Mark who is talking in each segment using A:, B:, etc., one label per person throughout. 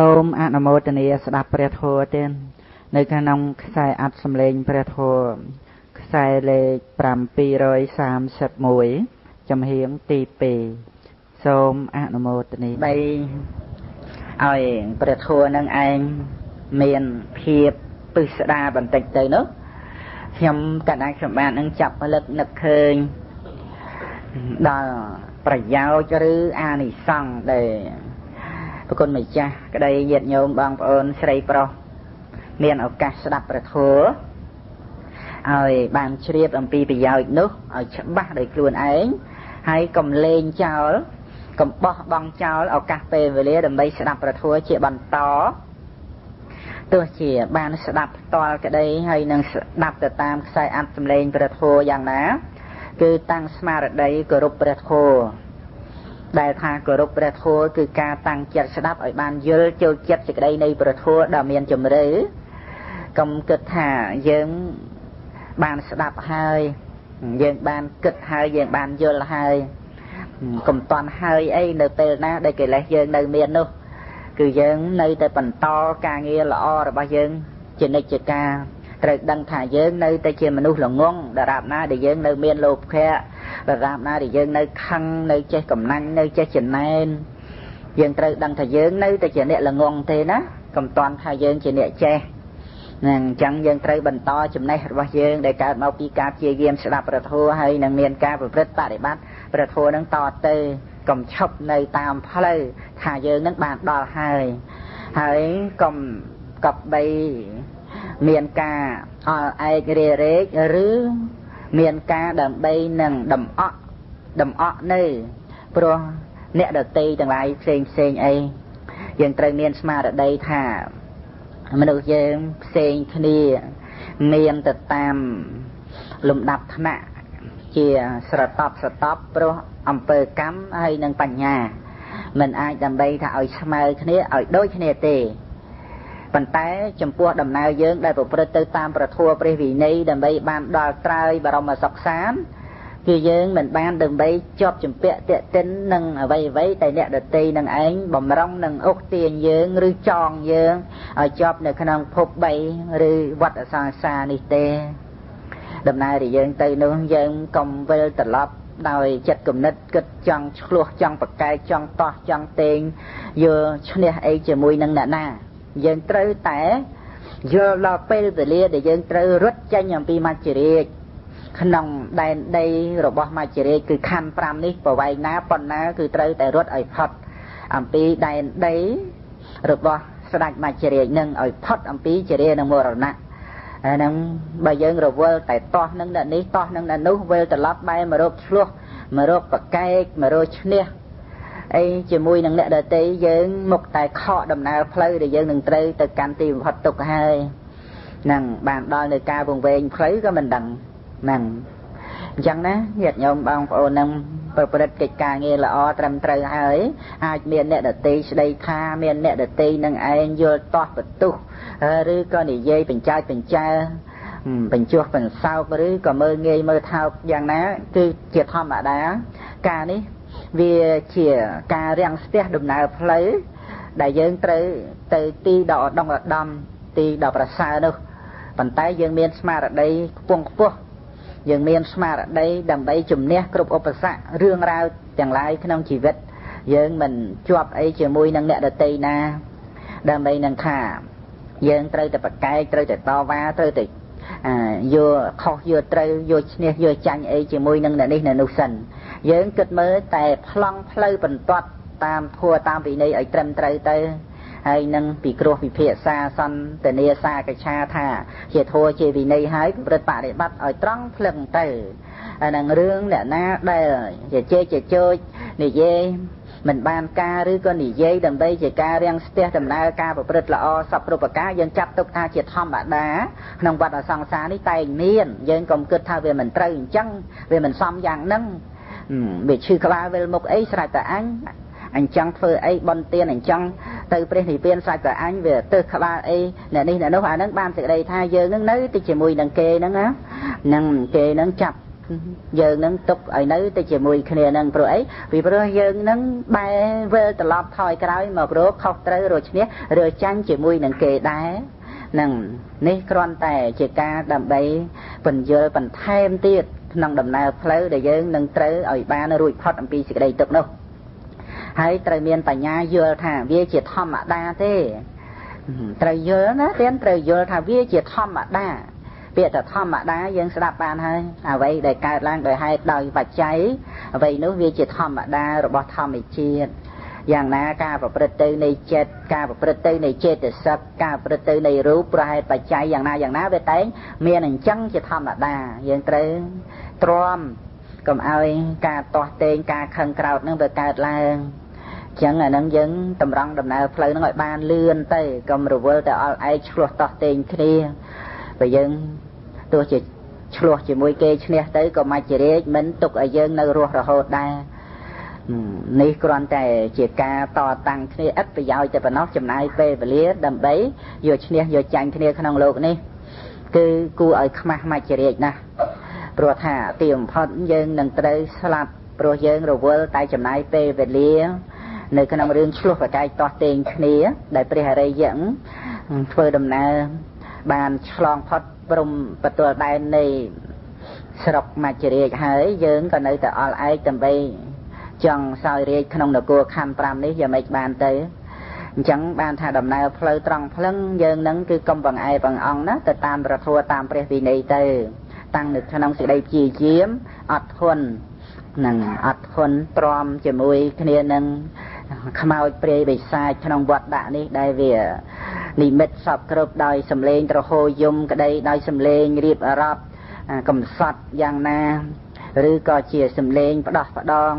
A: សូមអនុមោទនាស្ដាប់ព្រះធម៌ទៀតនៅក្នុងខ្សែអត្តសម្លេងព្រះធម៌ខ្សែលេខ731ចំហៀងទី2សូមអនុមោទនាបីឲ្យព្រះធម៌នឹងឯងមានភាពពិស្ដារបន្តិចទៅនោះខ្ញុំកណ្ដាលខ្ញុំបាននឹងចាប់លឹកនឹកឃើញដល់ប្រយោជន៍ឬអានិសង្សដែល ប្រគុណម្ចាស់ក្តីញាតិញោមបងប្អូនស្រីប្រុសមានឱកាសស្ដាប់ព្រះធម៌ឲ្យបានជ្រាបអំពីប្រយោជន៍នោះឲ្យច្បាស់ដោយខ្លួនឯងហើយកុំលេងចោលកុំបោះបង់ចោលឱកាសពេលវេលាដើម្បីស្ដាប់ព្រះធម៌ជាបន្តទោះជាបានស្ដាប់ផ្ទាល់ក្តីហើយនឹងស្ដាប់ទៅតាមខ្សែអត្ថសម្លេងព្រះធម៌យ៉ាងណា គឺតាំងស្មារតីគោរពព្រះធម៌ ដែលថាគោរពព្រះធម៌គឺការតាំងចិត្តស្ដាប់ឲ្យបានយល់ចូលចិត្តសេចក្តីនៃព្រះធម៌ដ៏មានជំរឿកុំគិតថាយើងបានស្ដាប់ហើយយើងបានគិតហើយយើងបានយល់ហើយកុំតន់ហើយអីនៅពេលណាដែលកិលេសយើងនៅមាននោះ គឺយើងនៅតែបន្តការងារល្អរបស់យើងជានិច្ចការ ត្រូវដឹងថាយើងនៅតែជាមនុស្សល្ងងដរាបណាដែលយើងនៅមានលោភៈដរាបណាដែលយើងនៅខឹងនៅចេះកំណាញ់នៅចេះចំណែនយើងត្រូវដឹងថាយើងនៅតែជាអ្នកល្ងងទេណាកុំតន់ថាយើងជាអ្នកចេះហ្នឹងអញ្ចឹងយើងត្រូវបន្តចំណេះរបស់យើងដែលកើតមកពីការព្យាយាមស្ដាប់ព្រះធម៌ហើយនឹងមានការប្រព្រឹត្តបប្រតិបត្តិព្រះធម៌នឹងតទៅកុំឈប់នៅតាមផ្លូវថាយើងនឹងបានដល់ហើយហើយកុំកប់បី មានការអល់ឯករារែកឬមានការដើម្បីនឹងដំអក់ដំអក់នៅព្រោះអ្នកដតីទាំងឡាយផ្សេងផ្សេងអីយើងត្រូវមានស្មារតីថាមនុស្សយើងផ្សេងគ្នាមានទៅតាមលំដាប់ថ្នាក់ជាស្រតបស្រតបព្រោះអំពើកម្មហើយនឹងបញ្ញាមិនអាចដើម្បីថាឲ្យស្មើគ្នាឲ្យដូចគ្នាទេ ប៉ុន្តែចំពោះដំណើរយើងដែលប្រព្រឹត្តទៅតាមប្រធัวព្រះវិន័យដើម្បីបានដល់ត្រើយបរមសុខសាន្តគឺយើងមិនបានដើម្បីជាប់ចម្ពាក់តេតិននឹងអ្វីអ្វីតែអ្នកដតីនឹងឯងបំរុងនឹងអុកទាញយើងឬចងយើងឲ្យជាប់នៅក្នុងភព3ឬវត្តសង្សារនេះទេ ដំណើរដែលយើងទៅនោះយើងកុំវិលត្រឡប់ដោយចិត្តគំនិតគិតចង់ឆ្លោះចង់ប្រកែកចង់តោះចង់តេងយកឈ្នះអីជាមួយនឹងអ្នកណា យើងត្រូវតែយល់ដល់ពេលវេលាដែលយើងត្រូវរត់ចេញអំពីមច្ចរាជក្នុងដែនដីរបស់មច្ចរាជគឺខណ្ឌ5នេះប្រវែងណាប៉ុណ្ណាគឺត្រូវតែរត់ឲ្យផុតអំពីដែនដីរបស់ស្ដេចមច្ចរាជនឹងឲ្យផុតអំពីជរានិងមរណៈហ្នឹងបើយើងរវល់តែតោះនឹងអ្នកនេះតោះនឹងអ្នកនោះវិលត្រឡប់បែរមករកឆ្លោះមករកប្រកែកមករកឈ្នះ អីជាមួយនឹងអ្នកដតីយើងមុខតែខកដំណើរផ្លូវដែលយើងនឹងត្រូវទៅកាន់ទីបំផុតទុកហើយនឹងបានដល់នៅការវង្វេងផ្លូវក៏មិនដឹងហ្នឹងអញ្ចឹងណាញាតិញោមបងប្អូននឹងប្រព្រឹត្តកិច្ចការងារល្អត្រឹមត្រូវហើយអាចមានអ្នកដតីស្ដីថាមានអ្នកដតីនឹងឯងយល់តោះបន្ទុះឬក៏និយាយបញ្ចើចបញ្ចើបញ្ចុះបន្សោបឬក៏មើលងាយមើលថោកយ៉ាងណាគឺជាធម្មតា ការនេះ វាជាការរាំងស្ទះដំណើរផ្លូវដែលយើងត្រូវទៅទីដ៏ឧត្តមឧត្តមទីដ៏ប្រសើរនោះប៉ុន្តែយើងមានស្មារតីខ្ពង់ខ្ពស់យើងមានស្មារតីដើម្បីជំនះគ្រប់ឧបសគ្គរឿងរ៉ាវទាំងឡាយក្នុងជីវិត យើងមិនជាប់អីជាមួយនឹងអ្នកដតីណាដើម្បីនឹងថាយើងត្រូវតែប្រកែកត្រូវតែតវ៉ាត្រូវតែយកខុសយកត្រូវយកឈ្នះយកចាញ់អីជាមួយនឹងអ្នកនេះអ្នកនោះសិន យើងគិតមើលតែប្លង់ផ្លូវបន្ទាត់តាមធัวតាមវិន័យឲ្យត្រឹមត្រូវទៅហើយនឹងពិគ្រោះពិភាក្សាសន្ទនាសាកឆាថា ជាធัวជាវិន័យហើយប្រព្រឹត្តបរិបត្តិឲ្យត្រង់ភ្លឹងទៅអានឹងរឿងអ្នកណាដែលជាជេជាជោចនិយាយមិនបានការឬក៏និយាយដើម្បីជាការរាំងស្ទះដំណើរការប្រព្រឹត្តល្អសពគ្រប់ប្រការយើងចាត់ទុកថាជាធម្មតាក្នុងវត្តអសង្សារនេះតែងមានយើងកុំគិតថាវាមិនត្រូវអញ្ចឹងវាមិនសមយ៉ាងហ្នឹង វាឈឺក្បាលវិលមុខអីស្រេចតែអញអញ្ចឹងធ្វើអីបន់ទៀនអញ្ចឹងទៅព្រះនិព្វានស្រេចតែអញវាទើសក្បាលអីអ្នកនេះអ្នកនោះអាហ្នឹងបានសេចក្តីថាយើងនឹងនៅទៅជាមួយនឹងគេហ្នឹងណានឹងគេហ្នឹងចាប់យើងនឹងទុកឲ្យនៅទៅជាមួយគ្នានឹងព្រោះអីពីព្រោះយើងនឹងបែរវិលត្រឡប់ថយក្រោយមកព្រោះខុសត្រូវរឈ្នះរើចាញ់ជាមួយនឹងគេដែរនឹងនេះគ្រាន់តែជាការដើម្បីបញ្យល់បន្ថែមទៀត ក្នុងដំណើរផ្លូវដែលយើងនឹងត្រូវឲ្យបានរួចផុតអំពីសេចក្តីទុក្ខនោះហើយត្រូវមានបញ្ញាយល់ថាវាជាធម្មតាទេត្រូវយល់ណាទៀតត្រូវយល់ថាវាជាធម្មតាពាក្យថាធម្មតាយើងស្ដាប់បានហើយអ្វីដែលកើតឡើងដោយហេតុដោយបច្ច័យអ្វីនោះវាជាធម្មតារបស់ធម្មជាតិ យ៉ាងណាការប្រព្រឹត្តទៅនៃចិត្តការប្រព្រឹត្តទៅនៃចេតសិកការប្រព្រឹត្តទៅនៃរូបប្រហេតុបច្ច័យយ៉ាងណាយ៉ាងណាវាតែងមានអញ្ចឹងជាធម្មតាយើងត្រូវទ្រាំកុំឲ្យការទាស់ទែងការខឹងក្រោតនឹងវាកើតឡើងចឹងអានឹងយើងតម្រង់ដំណើរផ្លូវនឹងឲ្យបានលឿនទៅកុំរវល់តែអល់ឯងឆ្លោះតោះតេងគ្នាបើយើងទោះជាឆ្លោះជាមួយគេឈ្នះទៅក៏មិនជារាជមិនទុកឲ្យយើងនៅរស់រហូតដែរ នេះគ្រាន់តែជាការតតាំងគ្នាឥតប្រយោជន៍តែប៉ុណ្ណោះចំណាយពេលវេលាដើម្បីយកឈ្នះយកចាញ់គ្នាក្នុងលោកនេះ គឺគួរឲ្យខ្មាស់មច្ចរាជណាស់ព្រោះថាទីបំផុតយើងនឹងត្រូវស្លាប់ព្រោះយើងរវល់តែចំណាយពេលវេលា នៅក្នុងរឿងឆ្លោះប្រកែកតោះតេងគ្នា ដែលព្រះអរិយៈធ្វើដំណើរបានឆ្លងផុតព្រំបទលដែននៃស្រុកមច្ចរាជហើយយើងក៏នៅតែអល់ឯកដើម្បី ចង់សោយរាជក្នុងនគរខណ្ឌ5នេះយ៉ាងម៉េចបានទៅអញ្ចឹងបានថាដំណើរផ្លូវត្រង់ផ្លឹងយើងនឹងគឺកុំបង្អែបង្អង់ណាទៅតាមប្រធัวតាមព្រះវិន័យទៅ តាំងនៅក្នុងសេចក្តីព្យាយាមអត់ធន់នឹងអត់ធន់ទ្រាំជាមួយគ្នានឹងខ្មោចព្រាយបិសាចក្នុងវត្តដាក់នេះដែលវានិមិត្តសពគ្រប់ដោយសំលេងត្រហោយំក្តីដោយសំលេងរៀបអរាប់កំសត់យ៉ាងណា ឬក៏ជាសំលេងផ្ដោះផ្ដង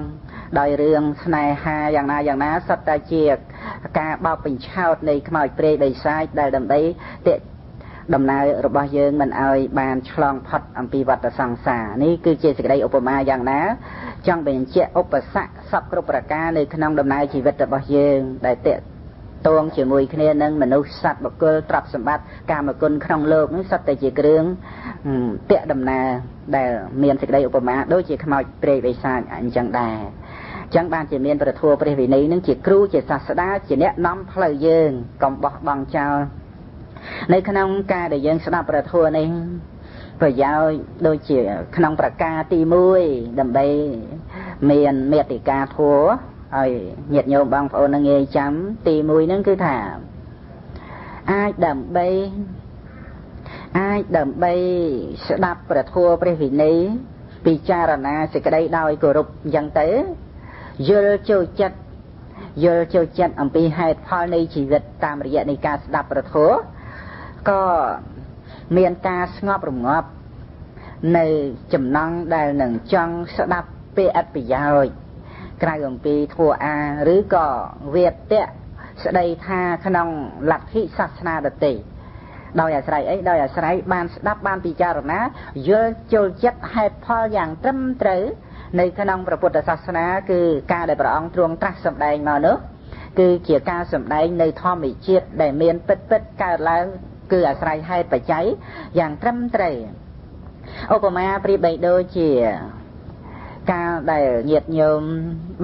A: ដោយរឿងស្នេហាយ៉ាងណាយ៉ាងណាសុទ្ធតែជាការបោកបញ្ឆោតនៃខ្មោចព្រាយបិសាចដែលដើម្បីតេដំណើររបស់យើងមិនឲ្យបានឆ្លងផុតអំពីវដ្តសង្សារនេះគឺជាសេចក្តីឧបមាយ៉ាងណា ចង់បញ្ជាក់ឧបសគ្គសពគ្រប់ប្រការនៅក្នុងដំណើរជីវិតរបស់យើងដែលតេតួងជាមួយគ្នានឹងមនុស្សសត្វបុគ្គលទ្រព្យសម្បត្តិកាមគុណក្នុងលោកនេះសុទ្ធតែជាគ្រឿងតេដំណើរដែលមានសេចក្តីឧបមាដូចជាខ្មោចព្រៃបិសាចអញ្ចឹងដែរ ចឹងបានជាមានព្រះធម៌ព្រះវិន័យនឹងជាគ្រូជាសាស្តាជាអ្នកនាំផ្លូវយើងកុំបោះបង់ចោលនៅក្នុងការដែលយើងស្ដាប់ព្រះធម៌នេះប្រយោជន៍ដូចជាក្នុងប្រការទី1ដើម្បីមានមេតិការធัวឲ្យញាតិញោមបងប្អូននឹងងាយចាំទី1ហ្នឹងគឺថាអាចដើម្បីអាចដើម្បីស្ដាប់ព្រះធัวព្រះវិន័យពិចារណាសេចក្តីដោយគោរពអញ្ចឹងទៅ យល់ចូលចិត្តយល់ចូលចិត្តអំពីហេតុផលនៃជីវិតតាមរយៈនៃការស្ដាប់ប្រធัวក៏មានការស្ងប់រងាប់នៅចំណងដែលនឹងចង់ស្ដាប់ពេលអត្ថប្រយោជន៍ក្រៅអំពីធัวអាឬក៏វេទៈស្ដីថាក្នុងលទ្ធិសាសនាដទៃដោយអាស្រ័យអីដោយអាស្រ័យបានស្ដាប់បានពិចារណាយល់ចូលចិត្តហេតុផលយ៉ាងត្រឹមត្រូវ នៅក្នុងព្រះពុទ្ធសាសនាគឺការដែលព្រះអង្គទ្រង់ត្រាស់សម្ដែងមកនោះគឺជាការសម្ដែងនៅធម្មជាតិដែលមានពិតពិតកើតឡើងគឺអាស្រ័យហេតុបច្ច័យយ៉ាងត្រឹមត្រូវឧបមាប្រៀបបីដូចជាកាលដែលញាតិញោម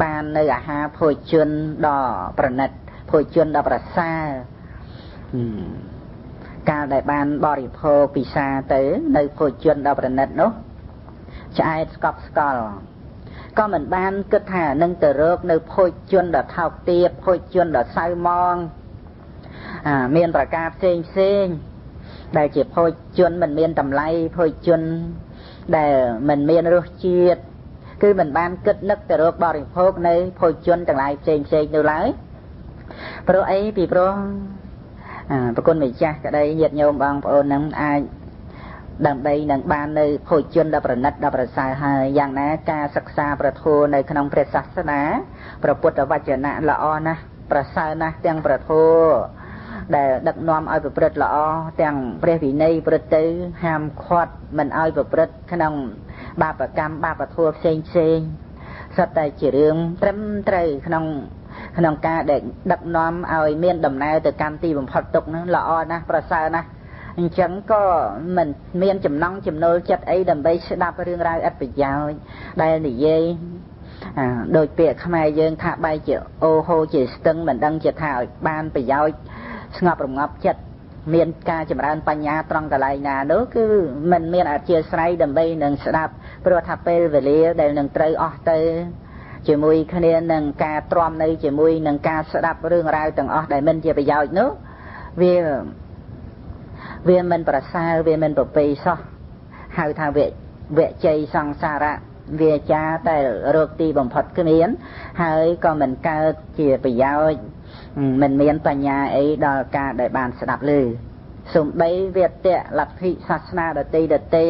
A: បាននៅអាហារភោជនដ៏ប្រណិតភោជនដ៏ប្រសើរកាលដែលបានបរិភោគពិសាទៅ នៅភោជនដ៏ប្រណិតនោះឆ្អែតស្កប់ស្កល់ ក៏មិនបានគិតថានឹងទៅរកនៅភោជនដ៏ថោកទាបភោជនដ៏សៅម៉ងអាមានប្រការផ្សេងផ្សេងដែលជាភោជនមិនមានតម្លៃភោជនដែលមិនមានរសជាតិគឺមិនបានគិតនឹកទៅរកបរិភោគនៅភោជនទាំងឡាយផ្សេងផ្សេងនោះឡើយព្រោះអីពីព្រោះប្រគុណម្ចាស់ក្តីញាតិញោមបងប្អូននឹងអាច ដើម្បីនឹងបាននៅភោជនដ៏ប្រណិតដ៏ប្រសើរហើយយ៉ាងណាការសិក្សាប្រធូរនៅក្នុងព្រះសាសនាព្រះពុទ្ធវចនៈល្អណាស់ប្រសើរណាស់ទាំងប្រធូរដែលដឹកនាំឲ្យប្រព្រឹត្តល្អទាំងព្រះវិន័យប្រព្រឹត្តទៅហាមឃាត់មិនឲ្យប្រព្រឹត្តក្នុងបាបកម្មបាបធម៌ផ្សេងផ្សេងសុទ្ធតែជារឿងត្រឹមត្រូវក្នុងក្នុងការដែលដឹកនាំឲ្យមានដំណើរទៅកាន់ទីបំផុតទុកហ្នឹងល្អណាស់ប្រសើរណាស់ អញ្ចឹងក៏មិនមានចំណង់ចំណូលចិត្តអីដើម្បីស្ដាប់រឿងរ៉ាវឥតប្រយោជន៍ដែលនិយាយដោយពាក្យខ្មែរយើងថាបែកជាអូហូជាស្ទឹងមិនដឹងជាថាឲ្យបានប្រយោជន៍ស្ងប់រងាប់ចិត្តមានការចម្រើនបញ្ញាត្រង់កន្លែងណានោះគឺมันមានអធិស្ឋ័យដើម្បីនឹងស្ដាប់ព្រោះថាពេលវេលាដែលនឹងត្រូវអស់ទៅជាមួយគ្នានឹងការទ្រាំនៅជាមួយនឹងការស្ដាប់រឿងរ៉ាវទាំងអស់ដែលមិនជាប្រយោជន៍នោះវា វាមិនប្រសើរវាមិនប្រពៃសោះហៅថាវៈវៈជ័យសង្សារៈវាចាតែរោគទីបំផុតគ្មានហើយក៏មិនកើតជាប្រយោជន៍មិនមានបញ្ញាអីដល់ការដែលបានស្ដាប់ឮសំបីវាទៈលទ្ធិសាសនាដតីដតី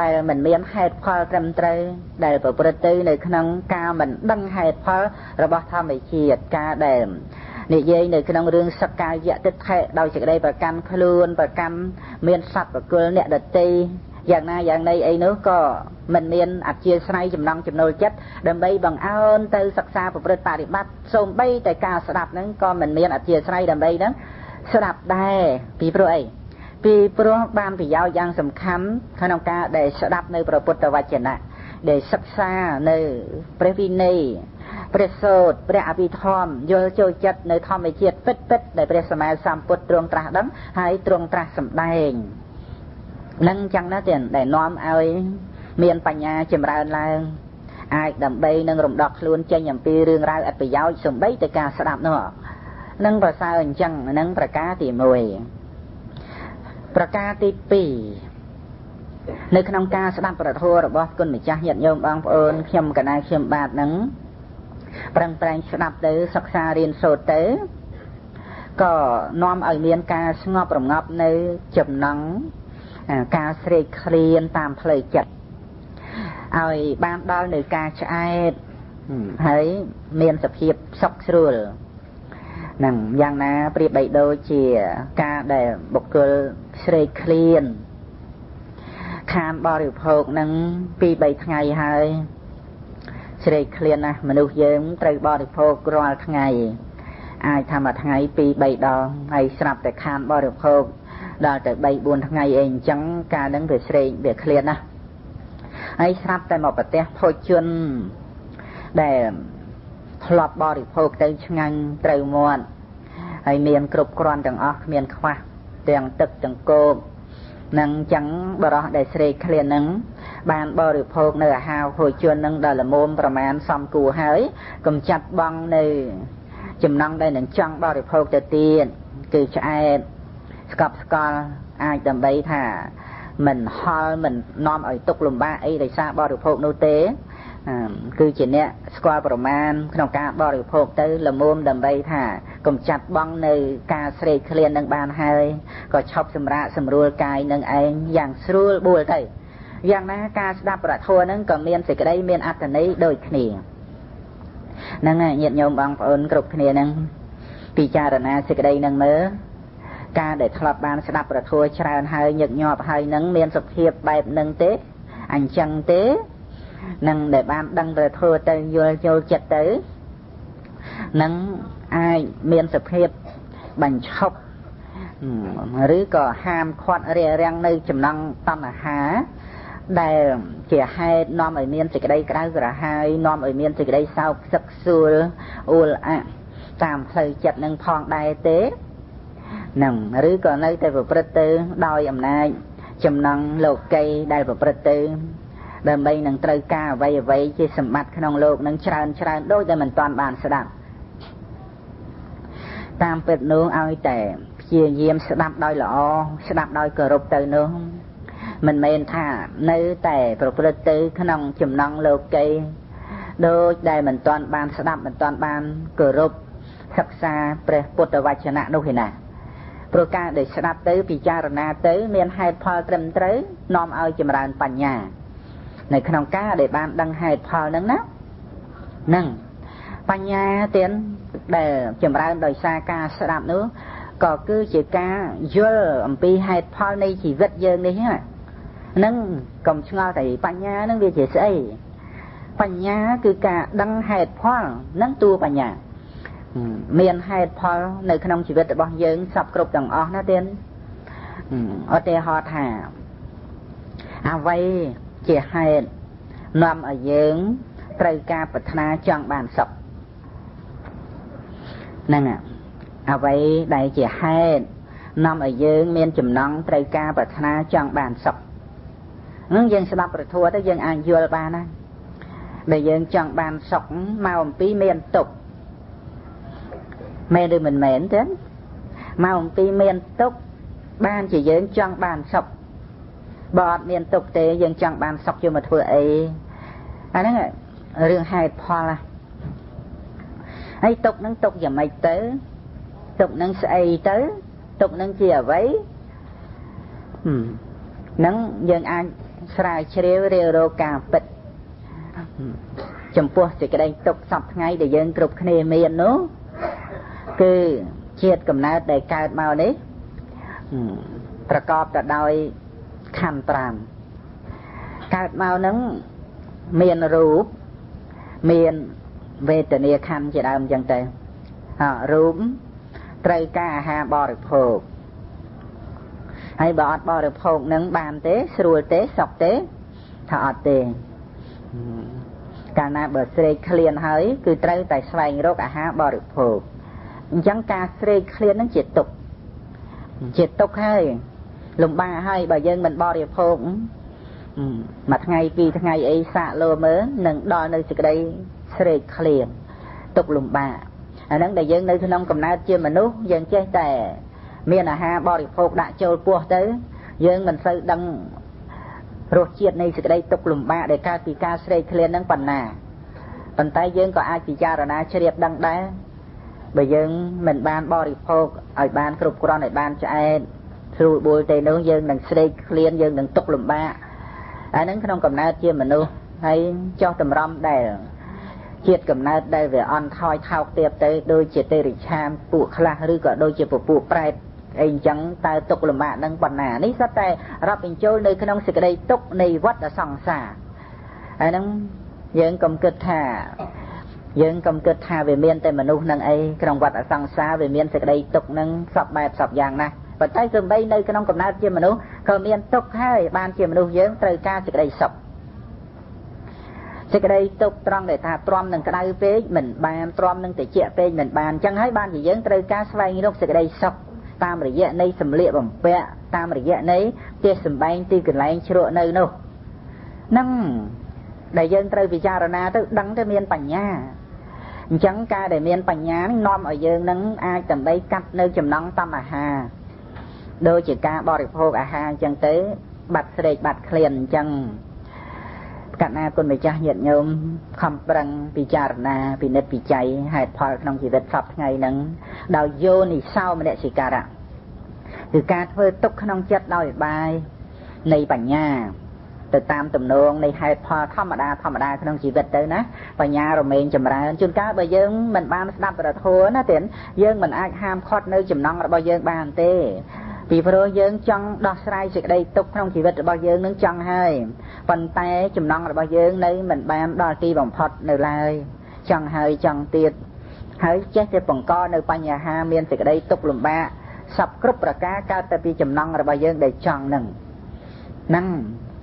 A: ដែលមិនមានហេតុផលត្រឹមត្រូវដែលប្រព្រឹត្តទៅនៅក្នុងការមិនដឹងហេតុផលរបស់ធម្មជាតិការដែល និយាយនៅក្នុងរឿងសក្កាយៈទិដ្ឋិដោយសេចក្តីប្រកាន់ខ្លួនប្រកាន់មានសត្វប្រគល់អ្នកដតីយ៉ាងណាយ៉ាងណីអីនោះក៏មិនមានអធិស្ស្រ័យចំណង់ចំណូលចិត្តដើម្បីបង្អើនទៅសិក្សាប្រព្រឹត្តបរិបត្តិសូម្បីតែការស្ដាប់ហ្នឹងក៏មិនមានអធិស្ស្រ័យដើម្បីហ្នឹងស្ដាប់ដែរពីព្រោះអីពីព្រោះបានប្រយោជន៍យ៉ាងសំខាន់ក្នុងការដែលស្ដាប់នៅព្រះពុទ្ធវចនៈដែលសិក្សានៅព្រះវិន័យ ព្រះសូត្រព្រះអភិធម្មយល់ចូលចិត្តនៅធម្មជាតិពិតពិតដែលព្រះសម្មាសម្ពុទ្ធទ្រង់ត្រាស់ដឹងហើយទ្រង់ត្រាស់សម្ដែងនឹងចឹងណាទៀតដែលនាំឲ្យមានបញ្ញាចម្រើនឡើងអាចដើម្បីនឹងរំដោះខ្លួនចេញអំពីរឿងរ៉ាវអត្ថប្រយោជន៍សំបីទៅការស្ដាប់នោះនឹងប្រសើរអញ្ចឹងនឹងប្រការទី1ប្រការទី2នៅក្នុងការស្ដាប់ប្រធមរបស់គុណម្ចាស់ញាតិញោមបងប្អូនខ្ញុំកណាខ្ញុំបាទនឹង ប្រឹងប្រែងស្ដាប់ទៅសិក្សារៀនសូត្រទៅក៏នាំឲ្យមានការស្ងប់រងាប់នៅចំណងការស្រេកឃ្លានតាមផ្លូវចិត្តឲ្យបានដល់នៅការឆ្អែតហើយមានសភាពសុខស្រួលនឹងយ៉ាងណាប្រៀបបីដូចជាការដែលបុគ្គលស្រេកឃ្លាន ខានបរិភោគនឹង2 3ថ្ងៃហើយ ស្រេកឃ្លានណាស់មនុស្សយើងត្រូវបរិភោគរាល់ថ្ងៃអាចថាមួយថ្ងៃ2 3ដងហើយស្រាប់តែខានបរិភោគដល់ទៅ3 4ថ្ងៃអីអញ្ចឹងការនឹងវាស្រេកវាឃ្លានណាស់ហើយស្រាប់តែមកប្រទេសភោជនដែលធ្លាប់បរិភោគទៅឆ្ងាញ់ត្រូវមាត់ហើយមានគ្រប់គ្រាន់ទាំងអស់គ្មានខ្វះទាំងទឹកទាំងគោក នឹងចឹងបរោះដែលស្រេកឃ្លាននឹងបានបរិភោគនៅអាហារភោជននឹងដល់ល្មមប្រមាណសំគួរហើយកុំចាត់បងនៅចំណងដែលនឹងចង់បរិភោគទៅទៀតគឺឆ្អែតស្កប់ស្កល់អាចដើម្បីថាមិនហល់មិននាំឲ្យទុកលំបាកអីដោយសារបរិភោគនោះទេ គឺជាអ្នកស្គាល់ប្រមាណក្នុងការបរិភោគទៅល្មមដើម្បីថាកុំចាត់បងនៅការស្រេកឃ្លាននឹងបានហើយក៏ឈប់សម្រាកសម្រួលកាយនឹងឯងយ៉ាងស្រួលបួលទៅយ៉ាងណាការស្ដាប់ប្រធัวនឹងក៏មានសេចក្តីមានអត្តន័យដូចគ្នាហ្នឹងញាតិញោមបងប្អូនគ្រប់គ្នានឹងពិចារណាសេចក្តីនឹងមើលការដែលធ្លាប់បានស្ដាប់ប្រធัวច្រើនហើយញឹកញាប់ហើយនឹងមានសភាពបែបនឹងទេអញ្ចឹងទេ នឹងដែលបានដឹងប្រធัวទៅយល់ចូលចិត្តទៅនឹងអាចមានសភាពបញ្ឈប់ឬក៏ហាមឃាត់រារាំងនៅចំណងតណ្ហា ដែលជាហេតុនាំឲ្យមានសេចក្តីក្តៅក្រហាយនាំឲ្យមានសេចក្តីសោកសឹកសួលអួលអាក់តាមផ្លូវចិត្តនឹងផងដែរទេនឹងឬក៏នៅតែប្រព្រឹត្តទៅដោយអំណាចចំណងលោកីដែលប្រព្រឹត្តទៅ ដើម្បីនឹងត្រូវការអ្វីអ្វីជាសម្បត្តិក្នុងលោកនឹងច្រើនច្រើនដូចដែលមិនទាន់បានស្ដាប់តាមពិតនោះឲ្យតែព្យាយាមស្ដាប់ដោយល្អស្ដាប់ដោយគោរពទៅនោះមិនមែនថានៅតែប្រព្រឹត្តទៅក្នុងចំណងលោកីដូចដែលមិនទាន់បានស្ដាប់មិនទាន់បានគោរពសិក្សាព្រះពុទ្ធវចនៈនោះឯណាព្រោះការដែលស្ដាប់ទៅពិចារណាទៅ មានហេតុផលត្រឹមត្រូវនាំឲ្យចម្រើនបញ្ញា នៅក្នុងការដែលបានដឹងហេតុផលហ្នឹងណានឹងបញ្ញាទៀតដែលចម្រើនដោយសារការស្ដាប់នោះក៏គឺជាការយល់អំពីហេតុផលនៃជីវិតយើងនេះហ្នឹងកុំឆ្ងល់តែបញ្ញាហ្នឹងវាជាស្អីបញ្ញាគឺការដឹងហេតុផលហ្នឹងតួបញ្ញាមានហេតុផលនៅក្នុងជីវិតរបស់យើងសពគ្រប់ទាំងអស់ណាទៀតឧទាហរណ៍ថាអ្វី ជាហេតុនាំឲ្យយើងត្រូវការប្រាថ្នាចង់បានសុខហ្នឹងអ្វីដែលជាហេតុនាំឲ្យយើងមានចំណងត្រូវការប្រាថ្នាចង់បានសុខនឹងយើងស្ដាប់ប្រធัวទៅយើងអាចយល់បានណាដែលយើងចង់បានសុខមកអំពីមានទុកមែនឬមិនមែនទេមកអំពីមានទុកបានជាយើងចង់បានសុខ បើអត់មានទុកទេយើងចង់បានសុខយកមកធ្វើអីអាហ្នឹងរឿងហេតុផលណាហើយទុកហ្នឹងទុកយ៉ាងម៉េចទៅទុកហ្នឹងស្អីទៅទុកហ្នឹងជាអ្វីហ្នឹងយើងអាចស្រាវជ្រាវរាវរកការពិតចំពោះសេចក្តីទុកសពថ្ងៃដែលយើងគ្រប់គ្នាមាននោះគឺជាតិកំណើតដែលកើតមកនេះប្រកបទៅដោយ ខណ្ឌ5កើតមកនឹងមានរូបមានវេទនាខណ្ឌជាដើមអញ្ចឹងទៅអរូបត្រូវការអាហារបរិភោគហើយបើអត់បរិភោគនឹងបានទេ ស្រួលទេសុខទេថាអត់ទេកាលណាបើស្រេកឃ្លានហើយ គឺត្រូវតែស្វែងរកអាហារបរិភោគអញ្ចឹងការស្រេកឃ្លាននឹងជាទុកជាទុកហើយ លំបាកហើយបើយើងមិនបរិភោគមួយថ្ងៃពីរថ្ងៃអីសាកលោមើលនឹងដល់នៅសេចក្តីស្រេកឃ្លានទុកលំបាកអាហ្នឹងដែលយើងនៅក្នុងកំណើតជាមនុស្សយើងចេះតែ មានអាហារបរិភោគដាក់ចូលពោះទៅ យើងមិនសូវដឹងរសជាតិនៃសេចក្តីទុកលំបាកដែលកើតពីការស្រេកឃ្លានហ្នឹងប៉ុណ្ណាប៉ុន្តែយើងក៏អាចពិចារណាជ្រាបដឹងដែរបើយើងមិនបានបរិភោគឲ្យបានគ្រប់គ្រាន់ឲ្យបានឆ្អែត ស្រួលបួលទេនោះយើងនឹងស្រេកឃ្លានយើងនឹងទុកលំបាកអាហ្នឹងក្នុងកំណើតជាមនុស្សហើយចោះតម្រំដែលជាតិកំណើតដែលវាអន់ថយថោកទៀបទៅដូចជាទេរិឆានពួកខ្លះឬក៏ដូចជាពពួកប្រែតអីអញ្ចឹងតើទុកលំបាកនឹងប៉ុណ្ណានេះសុទ្ធតែរាប់បញ្ចូលនៅក្នុងសេចក្តីទុកនៃវដ្តសង្សារហើយហ្នឹងយើងកុំគិតថាយើងកុំគិតថាវាមានតែមនុស្សនឹងអីក្នុងវដ្តអសង្សារវាមានសេចក្តីទុកនឹងសពបែបសពយ៉ាងណា ប៉ុន្តែសំបីនៅក្នុងកំណើតជាមនុស្សក៏មានទុកហើយបានជាមនុស្សយើងត្រូវការសេចក្តីសុខសេចក្តីទុកត្រង់ដែលថាទ្រាំនឹងក្តៅពេកមិនបានទ្រាំនឹងត្រជាក់ពេកមិនបានអញ្ចឹងហើយបានជាយើងត្រូវការស្វែងរកសេចក្តីសុខតាមរយៈនៃសម្លៀកបំពាក់តាមរយៈនៃផ្ទះសម្បែងទីកន្លែងជ្រក់នៅនោះនឹងដែលយើងត្រូវពិចារណាទៅដឹងទៅមានបញ្ញាអញ្ចឹងការដែលមានបញ្ញានឹងនាំឲ្យយើងនឹងអាចដើម្បីកាត់នៅចំណង់តណ្ហា ដូចជាការបរិភោគអាហារអញ្ចឹងទៅបាត់ស្រេកបាត់ឃ្លានអញ្ចឹងកណ្ណាគុណម្ចាស់ញាតិញោមខំប្រឹងពិចារណាពិនិត្យពិច័យហេតុផលក្នុងជីវិតសពថ្ងៃហ្នឹងដោយយោនិសោមនសិការៈគឺការធ្វើទុកក្នុងចិត្តដោយបាយនៃបញ្ញាទៅតាមទំនងនៃហេតុផលធម្មតាធម្មតាក្នុងជីវិតទៅណាបញ្ញារមែងចម្រើនជួនកាលបើយើងមិនបានស្ដាប់ព្រះធម៌ណាទៀតយើងមិនអាចហាមឃាត់នៅចំណងរបស់យើងបានទេ ពីព្រោះយើងចង់ដោះស្រាយសេចក្តីទុកក្នុងជីវិតរបស់យើងនឹងចង់ហើយប៉ុន្តែចំណងរបស់យើងនៅមិនបានដល់ទីបំផុតនៅឡើយចង់ហើយចង់ទៀតហើយចេះតែបង្កនៅបញ្ហាមានសេចក្តីទុកលំបាកសពគ្រប់ប្រការកើតតែពីចំណងរបស់យើងដែលចង់នឹងហ្នឹង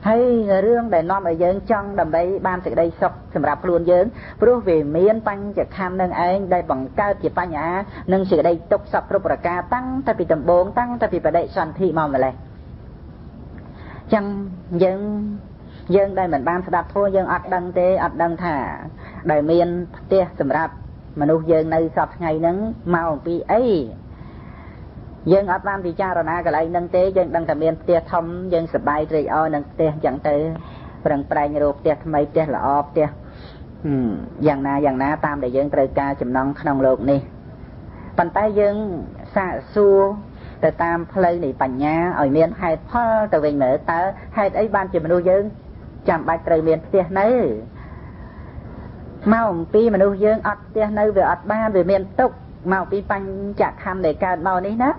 A: ហើយរឿងដែលនាំឲ្យយើងចង់ដើម្បីបានសេចក្តីសុខសម្រាប់ខ្លួនយើងព្រោះវាមានបញ្ចខੰនឹងឯងដែលបង្កើតជាបញ្ហានិងសេចក្តីទុកសពគ្រប់ប្រការតាំងតែពីដំបូងតាំងតែពីបដិសន្ធិមកម្លេះចឹងយើងយើងដែលមិនបានស្ដាប់ធម៌យើងអត់ដឹងទេអត់ដឹងថា ដែលមានផ្ទះសម្រាប់មនុស្សយើងនៅសពថ្ងៃហ្នឹងមកអំពីអី យើងអត់បានពិចារណាកន្លែងហ្នឹងទេយើងដឹងតែមានផ្ទះធំយើងសប្បាយត្រេកអរនឹងផ្ទះអញ្ចឹងទៅប្រឹងប្រែងរកផ្ទះថ្មីផ្ទះល្អផ្ទះយ៉ាងណាយ៉ាងណាតាមដែលយើងត្រូវការចំណងក្នុងโลกនេះប៉ុន្តែយើងសាកសួរទៅតាមផ្លូវនៃបញ្ញាឲ្យមានហេតុផលទៅវិញមើលតើហេតុអីបានជាមនុស្សយើងចាំបាច់ត្រូវមានផ្ទះនៅមកអំពីមនុស្សយើងអត់ផ្ទះនៅវាអត់បានវាមានទុកមកពីបញ្ចខណ្ឌដែលកើតមកនេះណា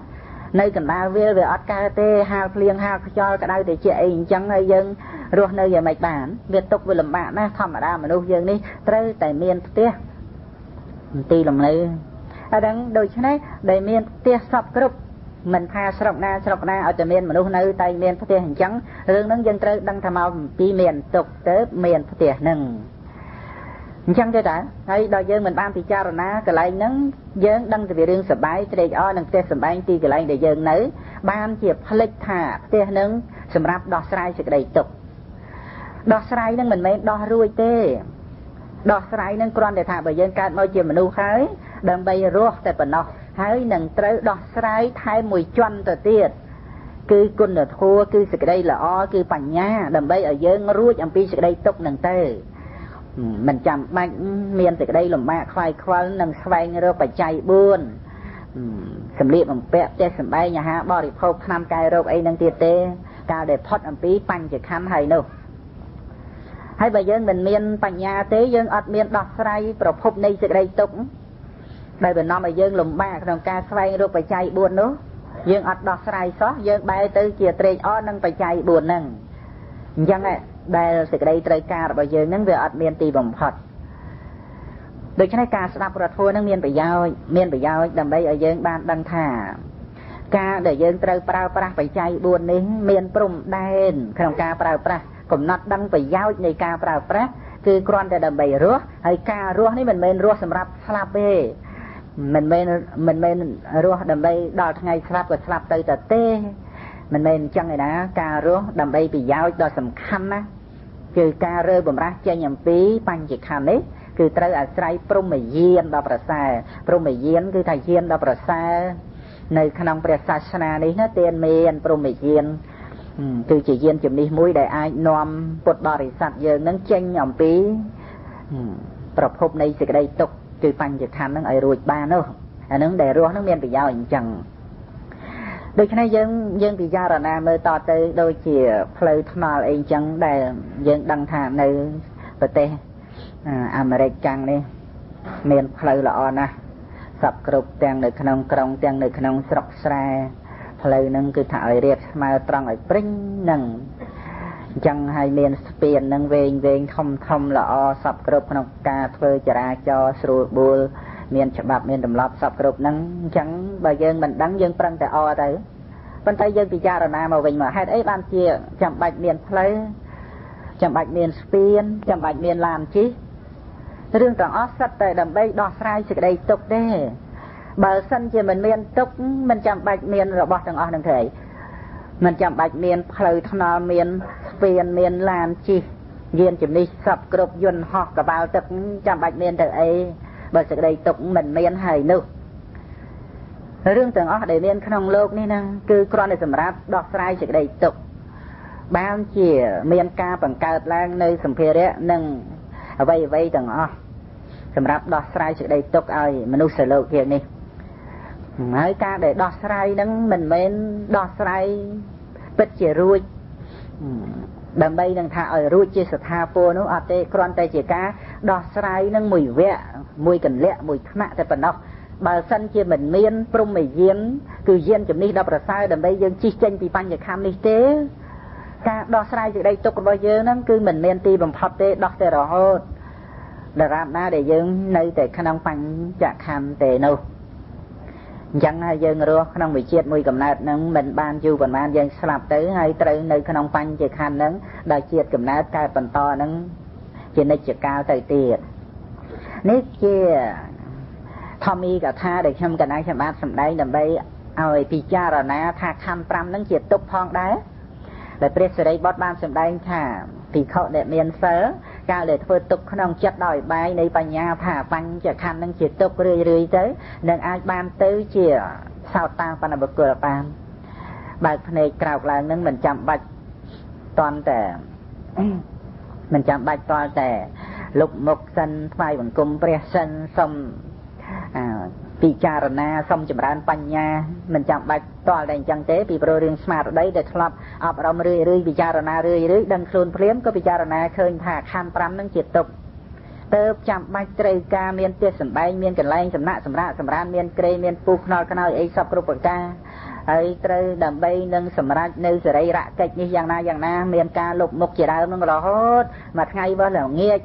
A: នៅកណ្ដាលវាលវាអត់កើតទេហាលភ្លៀងហាលខ្យល់ក្តៅទៅជាអីអញ្ចឹងហើយយើងរស់នៅយ៉ាងម៉េចបានវាទុកវាលំបាកណាស់ធម្មតាមនុស្សយើងនេះត្រូវតែមានផ្ទះទីលំនៅអាដឹងដូច្នេះដែលមានផ្ទះសពគ្រប់មិនថាស្រុកណាស្រុកណាឲ្យតែមានមនុស្សនៅតែមានផ្ទះអញ្ចឹងរឿងហ្នឹងយើងត្រូវដឹងថាមកពីមានទុកទៅមានផ្ទះហ្នឹង អញ្ចឹងទេតាហើយដល់យើងមិនបានពិចារណាកន្លែងហ្នឹងយើងដឹងតែពីរឿងសបាយត្រេកអរនឹងផ្ទះសម្បែងទីកន្លែងដែលយើងនៅ បានជាផ្លិចថាផ្ទះហ្នឹងសម្រាប់ដោះស្រាយសេចក្តីទុក្ខដោះស្រាយនឹងមិនមែនដោះរួចទេដោះស្រាយនឹងគ្រាន់តែថាបើយើងកើតមកជាមនុស្សហើយដើម្បីរស់តែប៉ុណ្ណោះហើយនឹងត្រូវដោះស្រាយថែមមួយជាន់ទៅទៀតគឺគុណធម៌គឺសេចក្តីល្អគឺបញ្ញាដើម្បីឲ្យយើងរួចអំពីសេចក្តីទុក្ខនឹងទៅ មិនចាំបាច់មានសេចក្តីលំបាកខ្វាយខ្វល់នឹងស្វែងរកបច្ច័យ4សម្លៀកបំពាក់ផ្ទះសម្បែងអាហារបរិភោគថ្នាំកែរោគអីនឹងទៀតទេកាលដែលផុតអំពីបញ្ចខណ្ឌហើយនោះហើយបើយើងមិនមានបញ្ញាទេយើងអត់មានដោះស្រាយប្រភពនៃសេចក្តីទុក្ខដែលបំណំឲ្យយើងលំបាកក្នុងការស្វែងរកបច្ច័យ4នោះយើងអត់ដោះស្រាយសោះយើងបែរទៅជាត្រេកអរនឹងបច្ច័យ4ហ្នឹងអញ្ចឹង ដែលសេចក្តីត្រូវការរបស់យើងហ្នឹងវាអត់មានទីបំផុតដូច្នេះការស្ដាប់ព្រះធម៌នឹងមានប្រយោជន៍មានប្រយោជន៍ដើម្បីឲ្យយើងបានដឹងថា ការដែលយើងត្រូវប្រើប្រាស់បច្ច័យ4នេះមានព្រំដែនក្នុងការប្រើប្រាស់កំណត់ដឹងប្រយោជន៍នៃការប្រើប្រាស់គឺគ្រាន់តែដើម្បីរស់ហើយការរស់នេះមិនមែនរស់សម្រាប់ស្លាប់ទេមិនមែនមិនមែនរស់ដើម្បីដល់ថ្ងៃស្លាប់ក៏ស្លាប់ទៅតែទេមិនមែនអញ្ចឹងឯណាការរស់ដើម្បីប្រយោជន៍ដ៏សំខាន់ណា គឺការរើបំរាស់ចេញអំពីបញ្ចខណ្ឌនេះគឺត្រូវអាស្រ័យព្រមយានដ៏ប្រសើរព្រមយានគឺថាយានដ៏ប្រសើរនៅក្នុងព្រះសាសនានេះណាទានមានព្រមយានគឺជាយានជំនិះមួយដែលអាចនាំពុទ្ធបរិស័ទយើងនឹងចេញអំពីប្រភពនៃសេចក្តីទុក្ខគឺបញ្ញខណ្ឌនឹងឲ្យរួចបាននោះអានឹងដែលរស់នឹងមានប្រយោជន៍អញ្ចឹង ដូច្នេះយើងយើងពិចារណាមើលតទៅដូចជាផ្លូវថ្នល់អីអញ្ចឹងដែលយើងដឹងថានៅប្រទេសអាមេរិកកាំងនេះមានផ្លូវល្អណាស់សពគ្រប់ទាំងនៅក្នុងក្រុងទាំងនៅក្នុងស្រុកស្រែផ្លូវហ្នឹងគឺថាឲ្យរៀបស្មើត្រង់ឲ្យព្រិញហ្នឹងអញ្ចឹងហើយមានស្ពានហ្នឹងវែងវែងធំធំល្អសពគ្រប់ក្នុងការធ្វើចរាចរណ៍ស្រួលបួល មានច្បាប់មានទម្លាប់សពគ្រប់ហ្នឹងអញ្ចឹងបើយើងមិនដឹងយើងប្រឹងតែអទៅប៉ុន្តែយើងពិចារណាមកវិញមកហេតុអីបានជាចាំបាច់មានផ្លូវចាំបាច់មានស្ពានចាំបាច់មានឡានជិះរឿងទាំងអស់សិតតែដើម្បីដោះស្រាយសេចក្តីទុក្ខទេបើសិនជាមិនមានទុកមិនចាំបាច់មានរបស់ទាំងអស់នឹងទេមិនចាំបាច់មានផ្លូវថ្នល់មានស្ពានមានឡានជិះយានជំនិះសពគ្រប់យន្តហោះកបាល់ទឹកចាំបាច់មានទៅអី បើសេចក្តីទុកមិនមានហើយនោះរឿងទាំងអស់ដែលមានក្នុងលោកនេះហ្នឹងគឺគ្រាន់តែសម្រាប់ដោះស្រាយសេចក្តីទុកបានជាមានការបង្កើតឡើងនៅសម្ភារៈនិងអ្វីអ្វីទាំងអស់សម្រាប់ដោះស្រាយសេចក្តីទុកឲ្យមនុស្សលោកជាងនេះហើយការដែលដោះស្រាយហ្នឹងមិនមែនដោះស្រាយពិតជារួច ដើម្បីនឹងថាឲ្យរួចជាស្ថាពរនោះអត់ទេគ្រាន់តែជាការដោះស្រាយនឹងមួយវគ្គមួយកលៈមួយថ្នាក់តែប៉ុណ្ណោះបើសិនជាមិនមានព្រមយានគឺយានជំនិះដល់ប្រសើរដើម្បីយើងជិះចេញពីបញ្ញខណ្ឌនេះទេការដោះស្រាយសេចក្តីទុករបស់យើងហ្នឹងគឺមិនមានទីបំផុតទេដោះតែរហូតដរាបណាដែលយើងនៅតែក្នុងបញ្ចខណ្ឌទេនោះ អញ្ចឹងហើយយើងរស់ក្នុងវិជាតិមួយកំណើតហ្នឹងមិនបានយូរប៉ុន្មានយើងស្លាប់ទៅហើយត្រូវនៅក្នុងបញ្ចខណ្ឌហ្នឹងដោយជាតិកំណើតកើតបន្តហ្នឹងជានិច្ចកាលទៅទៀតនេះជាធម្មីកថាដែលខ្ញុំកណាខ្ញុំបាទសម្ដែងដើម្បីឲ្យពិចារណាថាខណ្ឌ5ហ្នឹងជាទុកផងដែរដែលព្រះសិរីបុត្របានសម្ដែងថាភិក្ខុដែលមានសិល កាលដែលធ្វើទុកក្នុងចិត្តដោយបាយនៃបញ្ញាថាបញ្ចខណ្ឌនឹងជាទុករឿយរឿយទៅនឹងអាចបានទៅជាសោតតាបណ្ឌបុគ្គលបានបើកភ្នែកក្រោកឡើងនឹងមិនចាំបាច់តន់តែមិនចាំបាច់តល់តែលុបមុខសិនថ្វាយបង្គំព្រះសិនសុំ ពិចារណាសុំចម្រើនបញ្ញាមិនចាំបាច់តល់តែអញ្ចឹងទេពីព្រោះរឿងស្មារតីដែលធ្លាប់អប់រំរឿយរឿយពិចារណារឿយរឿយដឹងខ្លួនភ្លាមក៏ពិចារណាឃើញថាខណ្ឌ5នឹងជាទុកទៅចាំបាច់ត្រូវការមានទេសសម្បែងមានកន្លែងសំណាក់សម្រាប់សម្រានមានក្រេមានពូខ្នល់ខ្នើយអីសពគ្រប់ប្រការហើយត្រូវដើម្បីនឹងសម្រេចនៅសរីរៈកិច្ចនេះយ៉ាងណាយ៉ាងណាមានការលុបមុខជាដើមនឹងរហូតមួយថ្ងៃបោះល្ងាច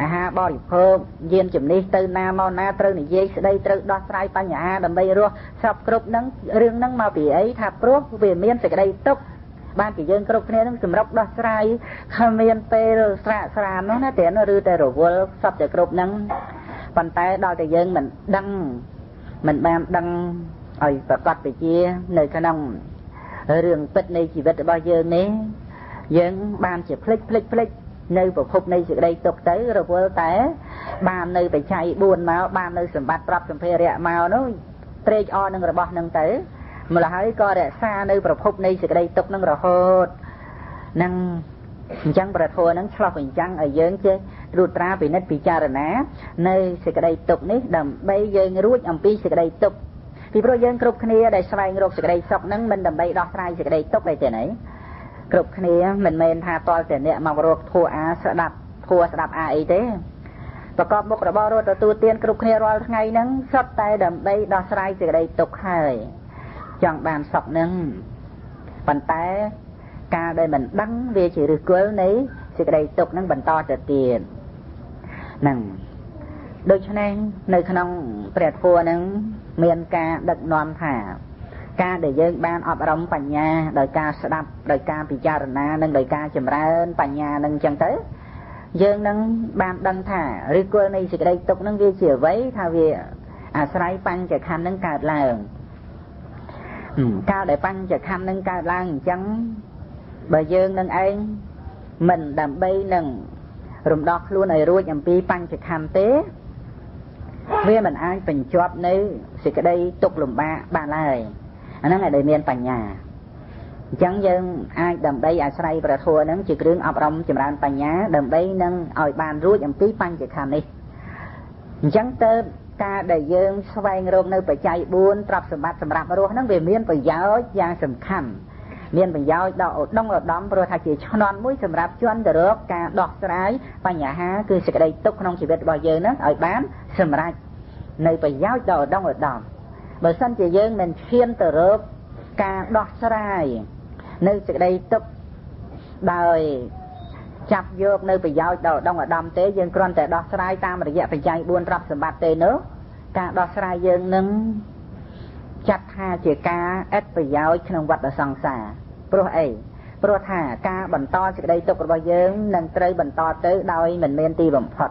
A: អាហារបរិភោគយានជំនិះទៅណាមកណាត្រូវនិយាយស្ដីត្រូវដោះស្រាយបញ្ហាដើម្បីរស់សពគ្រប់ហ្នឹងរឿងហ្នឹងមកពីអីថាព្រោះវាមានសេចក្តីទុក្ខបានជាយើងគ្រប់គ្នានឹងសម្រាប់ដោះស្រាយគ្មានពេលស្រាកស្រាននោះណាតែឬតែរវល់សពតែគ្រប់ហ្នឹងប៉ុន្តែដល់តែយើងមិនដឹងមិនបានដឹងឲ្យប្រកបវិជ្ជានៅក្នុងរឿងពិតនៃជីវិតរបស់យើងនេះយើងបានជាភ្លេចភ្លេចភ្លេច នៅប្រភពនៃសេចក្តីទុកទៅរវល់តែ បាននៅបច្ច័យ4មកបាននៅសម្បត្តិប្រាប់សម្ភារៈមកនោះត្រេកអរនឹងរបស់នឹងទៅម្ល៉េះហើយក៏រក្សានៅប្រភពនៃសេចក្តីទុកនឹងរហូតនឹងអញ្ចឹងប្រធัวនឹងឆ្លោះបញ្ចាំងឲ្យយើងចេះត្រួតត្រាពិនិត្យពិចារណានៅសេចក្តីទុកនេះដើម្បីយើងរួចអំពីសេចក្តីទុកពីព្រោះយើងគ្រប់គ្នាដែលស្វែងរកសេចក្តីសុខនឹងមិនដើម្បីដោះស្រាយសេចក្តីទុកទេទេណៃ គ្រប់គ្នាមិនមែនថាតលតែអ្នកមករកធัวអាស្ដាប់ធัวស្ដាប់អាអីទេប្រកបមុខរបររត់ទទួលទានគ្រប់គ្នារាល់ថ្ងៃហ្នឹងសុទ្ធតែដើម្បីដោះស្រាយសេចក្តីទុកហើយ ចង់បានសុខនឹងប៉ុន្តែការដែលមិនដឹងវាជាឫសគល់នៃសេចក្តីទុកនឹងបន្តទៅទៀតហ្នឹងដូច្នេះនៅក្នុងព្រះធម៌នឹងមានការដឹកនាំថា ការដែលយើងបានអប់រំបញ្ញាដោយការស្ដាប់ដោយការពិចារណានិងដោយការចម្រើនបញ្ញានឹងអញ្ចឹងទៅយើងនឹងបានដឹងថាឬគល់នៃសេចក្តីទុកនឹងវាជាអ្វីថាវាអាស្រ័យបញ្ចខណ្ឌនឹងកើតឡើងកាលដែលបញ្ចខណ្ឌនឹងកើតឡើងអញ្ចឹងបើយើងនឹងឯងមិនដើម្បីនឹងរំដោះខ្លួនឲ្យរួចអំពីបញ្ចខណ្ឌទេវាមិនអាចបញ្ចប់នៅសេចក្តីទុកលំបាកបានឡើយ អាហ្នឹងឯដែលមានបញ្ញាអញ្ចឹងយើងអាចដើម្បីអាស្រ័យប្រធัวហ្នឹងជាគ្រឿងអប់រំចម្រើនបញ្ញាដើម្បីនឹងឲ្យបានរួចអំពីបញ្ចខណ្ឌនេះអញ្ចឹងទៅការដែលយើងស្វែងរកនៅបច្ច័យ4ទ្រព្យសម្បត្តិសម្រាប់រស់ហ្នឹងវាមានប្រយោជន៍យ៉ាងសំខាន់មានប្រយោជន៍ដល់ឧត្តមឧត្តមព្រោះថាជាឆ្នន់មួយសម្រាប់ជន់ទៅរកការដោះស្រាយបញ្ហាគឺសេចក្តីទុកក្នុងជីវិតរបស់យើងហ្នឹងឲ្យបានសម្រេចនៅប្រយោជន៍ដល់ឧត្តមឧត្តម បើសិនជាយើងមិនឈានទៅរកការដោះស្រាយនៅសេចក្តីទុកដោយចាប់យកនៅប្រយោជន៍ដល់ដងឧត្តមទេយើងគ្រាន់តែដោះស្រាយតាមរយៈបច្ច័យ4រាប់សម្បត្តិទេនោះការដោះស្រាយយើងនឹងចាត់ថាជាការឥតប្រយោជន៍ក្នុងវដ្តសង្សារព្រោះអីព្រោះថាការបន្តសេចក្តីទុករបស់យើងនឹងត្រូវបន្តទៅដោយមិនមានទីបំផុត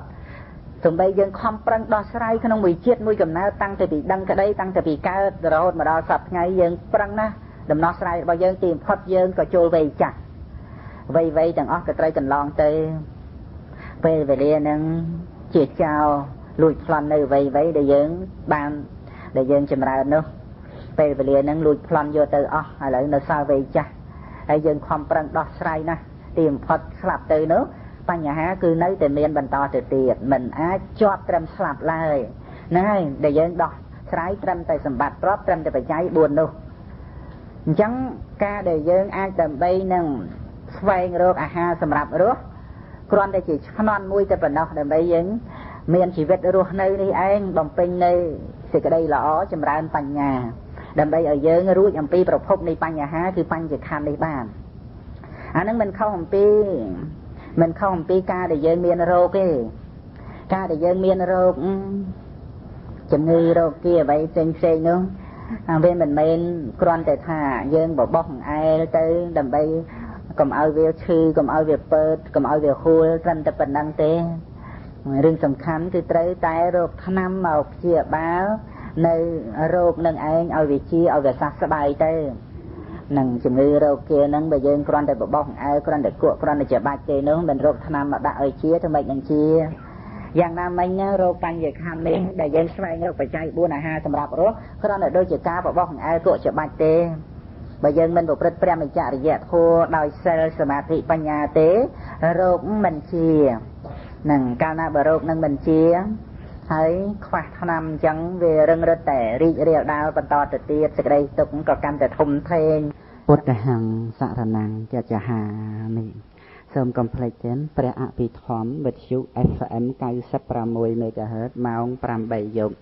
A: ទោះបីយើងខំប្រឹងដោះស្រាយក្នុងមួយជាតិមួយកំណើតតាំងតែពីដឹងក្តីតាំងតែពីកើតរហូតមកដល់សប្តាហ៍ថ្ងៃយើងប្រឹងណាស់ដំណោះស្រាយរបស់យើងទីបំផុតយើងក៏ចូលវ័យចាស់វ័យវ័យទាំងអស់ក៏ត្រូវកន្លងទៅពេលវេលានឹងជាចោលលួចប្លន់នៅវ័យវ័យដែលយើងបានដែលយើងចម្រើននោះពេលវេលានឹងលួចប្លន់យកទៅអស់ឥឡូវនៅសល់វ័យចាស់ហើយយើងខំប្រឹងដោះស្រាយណាស់ទីបំផុតស្លាប់ទៅនោះ បញ្ហាគឺនៅតែមានបន្តទៅទៀតមិនអាចជាប់ត្រឹមស្លាប់ឡើយហ្នឹងហើយដែលយើងដោះស្រាយត្រឹមតែសម្បត្តិទ្រព្យត្រឹមតែបច្ច័យ4នោះអញ្ចឹងការដែលយើងអាចដើម្បីនឹងស្វែងរកអាហារសម្រាប់រស់គ្រាន់តែជាឆ្នន់មួយតែប៉ុណ្ណោះដើម្បីយើងមានជីវិតរស់នៅនេះឯងបំពេញនៅសេចក្តីល្អចម្រើនបញ្ញា ដើម្បីឲ្យយើងរួចអំពីប្រភពនៃបញ្ហាគឺបញ្ចខណ្ឌនេះបានអានឹងមិនខុសអំពី មិនខុសអំពីការដែលយើងមានរោគទេការដែលយើងមានរោគជំងឺរោគគាអ្វីផ្សេងផ្សេងនោះវាមិនមែនគ្រាន់តែថាយើងបបោះអង្អែលទៅដើម្បីកុំឲ្យវាឈឺកុំឲ្យវាពើតកុំឲ្យវាហួលត្រឹមតែប៉ុណ្្នឹងទេរឿងសំខាន់គឺត្រូវតែរោគថ្នាំមកព្យាបាលនៅរោគនឹងឯងឲ្យវាជាឲ្យវាសះស្បើយទៅ នឹងជំងឺរោគគានឹងបើយើងគ្រាន់តែបបោះអើគ្រាន់តែគក់គ្រាន់តែច្បាច់ទេនោះមិនរោគថ្នាំមកដាក់ឲ្យជាធ្វើម៉េចនឹងជាយ៉ាងណាមិញណារោគបញ្ញខណ្ឌនេះដែលយើងស្វែងរកបច្ច័យ4អាហារសម្រាប់រស់គ្រាន់តែដូចជាការបបោះអើគក់ច្បាច់ទេបើយើងមិនប្រព្រឹត្តព្រះមច្ចរិយធម៌ដោយសិលសមាធិបញ្ញាទេរោគមិនជានឹងកាលណាបើរោគនឹងមិនជា ហើយខ្វះឆ្នាំអញ្ចឹងវារឹងរឹតតែរីករាលដាលបន្តទៅទៀតសេចក្តីទុកក៏កាន់តែធំធេងពុទ្ធហੰសរណੰចចហាមិសូមកុំភ្លេចទៀតព្រះអភិធម្មវិទ្យុ FM 96 MHz ម៉ោង8យប់